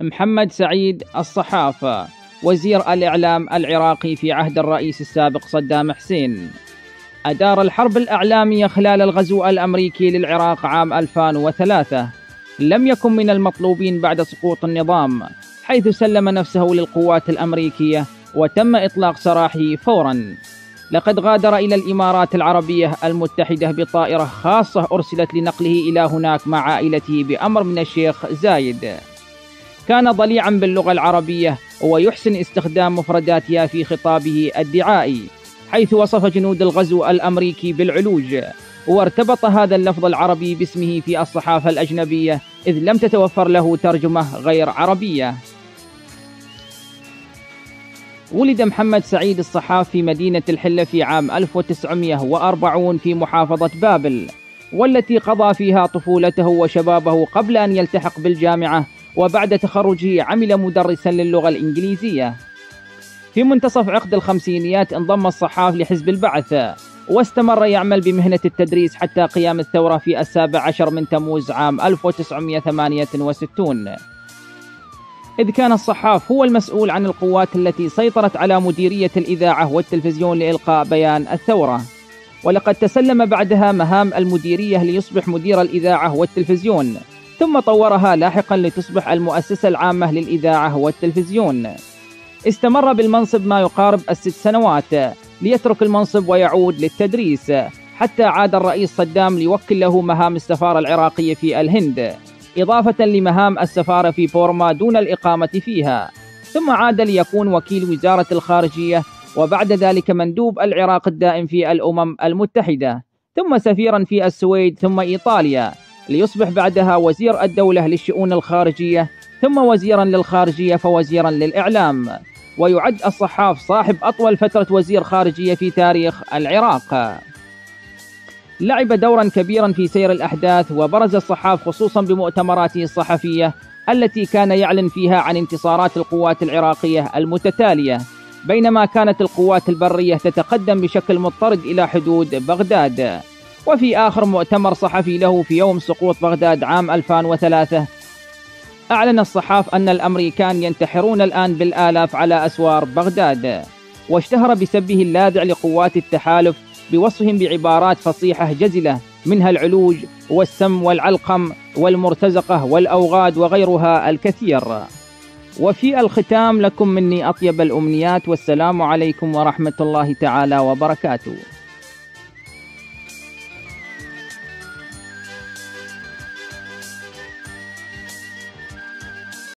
محمد سعيد الصحاف وزير الإعلام العراقي في عهد الرئيس السابق صدام حسين. أدار الحرب الإعلامية خلال الغزو الأمريكي للعراق عام 2003 لم يكن من المطلوبين بعد سقوط النظام حيث سلم نفسه للقوات الأمريكية وتم إطلاق سراحه فورا. لقد غادر إلى الإمارات العربية المتحدة بطائرة خاصة أرسلت لنقله إلى هناك مع عائلته بأمر من الشيخ زايد. كان ضليعا باللغة العربية ويحسن استخدام مفرداتها في خطابه الدعائي حيث وصف جنود الغزو الأمريكي بالعلوج وارتبط هذا اللفظ العربي باسمه في الصحافة الأجنبية إذ لم تتوفر له ترجمة غير عربية. ولد محمد سعيد الصحاف في مدينة الحلة في عام 1940 في محافظة بابل والتي قضى فيها طفولته وشبابه قبل أن يلتحق بالجامعة وبعد تخرجه عمل مدرسا للغة الإنجليزية. في منتصف عقد الخمسينيات انضم الصحاف لحزب البعث واستمر يعمل بمهنة التدريس حتى قيام الثورة في السابع عشر من تموز عام 1968 إذ كان الصحاف هو المسؤول عن القوات التي سيطرت على مديرية الإذاعة والتلفزيون لإلقاء بيان الثورة. ولقد تسلم بعدها مهام المديرية ليصبح مدير الإذاعة والتلفزيون. ثم طورها لاحقا لتصبح المؤسسة العامة للإذاعة والتلفزيون. استمر بالمنصب ما يقارب الست سنوات ليترك المنصب ويعود للتدريس حتى عاد الرئيس صدام ليوكل له مهام السفارة العراقية في الهند إضافة لمهام السفارة في بورما دون الإقامة فيها. ثم عاد ليكون وكيل وزارة الخارجية وبعد ذلك مندوب العراق الدائم في الأمم المتحدة. ثم سفيرا في السويد ثم إيطاليا. ليصبح بعدها وزير الدولة للشؤون الخارجية ثم وزيرا للخارجية فوزيرا للإعلام. ويعد الصحاف صاحب أطول فترة وزير خارجية في تاريخ العراق. لعب دورا كبيرا في سير الأحداث وبرز الصحاف خصوصا بمؤتمراته الصحفية التي كان يعلن فيها عن انتصارات القوات العراقية المتتالية. بينما كانت القوات البرية تتقدم بشكل مضطرد إلى حدود بغداد. وفي آخر مؤتمر صحفي له في يوم سقوط بغداد عام 2003 أعلن الصحاف أن الأمريكان ينتحرون الآن بالآلاف على أسوار بغداد واشتهر بسبه اللاذع لقوات التحالف بوصفهم بعبارات فصيحة جزلة منها العلوج والسم والعلقم والمرتزقة والأوغاد وغيرها الكثير. وفي الختام لكم مني أطيب الأمنيات والسلام عليكم ورحمة الله تعالى وبركاته.